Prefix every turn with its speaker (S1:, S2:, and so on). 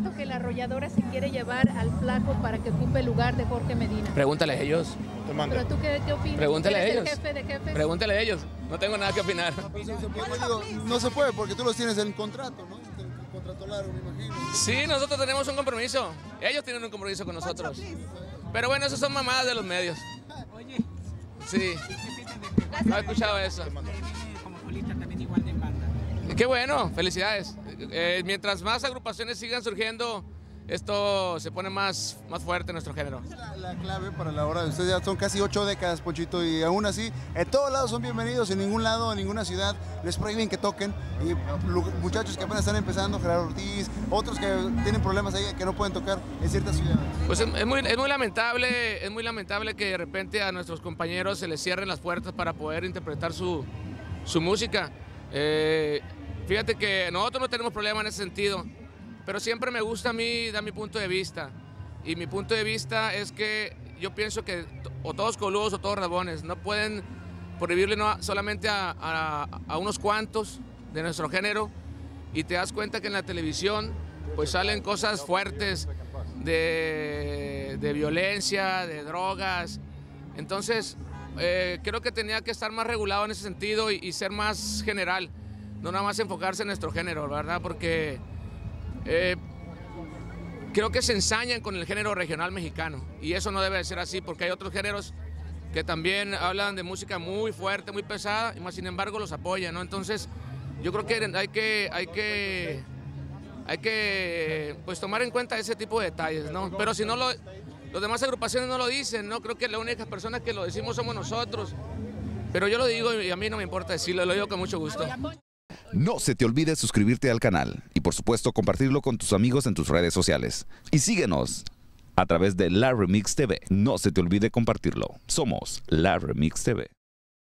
S1: cierto que la arrolladora se quiere llevar al flaco para que ocupe el lugar de Jorge Medina.
S2: Pregúntale a ellos.
S1: Pero tú qué, qué opinas?
S2: Pregúntale a
S1: ¿Eres
S2: ellos.
S1: el jefe de jefes?
S2: Pregúntale a ellos. No tengo nada que opinar.
S3: No se puede porque tú los tienes en contrato, ¿no? El contrato largo, me imagino.
S2: Sí, nosotros tenemos un compromiso. Ellos tienen un compromiso con nosotros. Pero bueno, eso son mamadas de los medios.
S4: Oye,
S2: Sí, no he escuchado eso.
S4: como solista también igual de en banda.
S2: Qué bueno, felicidades. Eh, mientras más agrupaciones sigan surgiendo, esto se pone más, más fuerte en nuestro género.
S3: La, la clave para la hora de ustedes ya son casi ocho décadas, Ponchito, y aún así, en todos lados son bienvenidos, en ningún lado, en ninguna ciudad les prohíben que toquen. Y muchachos que apenas están empezando, Gerardo Ortiz, otros que tienen problemas ahí que no pueden tocar en ciertas ciudades.
S2: Pues es, es muy, es muy lamentable, es muy lamentable que de repente a nuestros compañeros se les cierren las puertas para poder interpretar su, su música. Eh, fíjate que nosotros no tenemos problema en ese sentido, pero siempre me gusta a mí dar mi punto de vista. Y mi punto de vista es que yo pienso que o todos coludos o todos rabones no pueden prohibirle solamente a, unos cuantos de nuestro género y te das cuenta que en la televisión pues salen cosas fuertes de, violencia, de drogas. Entonces, eh, creo que tenía que estar más regulado en ese sentido y ser más general, no nada más enfocarse en nuestro género, ¿verdad? Porque eh, creo que se ensañan con el género regional mexicano y eso no debe de ser así porque hay otros géneros que también hablan de música muy fuerte, muy pesada, y más sin embargo los apoyan, ¿no? Entonces, yo creo que hay que, hay que, hay que pues, tomar en cuenta ese tipo de detalles, ¿no? Pero si no lo, los demás agrupaciones no lo dicen, ¿no? Creo que la única persona que lo decimos somos nosotros. Pero yo lo digo y a mí no me importa decirlo, lo digo con mucho gusto.
S5: No se te olvide suscribirte al canal y por supuesto compartirlo con tus amigos en tus redes sociales. Y síguenos a través de La Remix TV. No se te olvide compartirlo. Somos La Remix TV.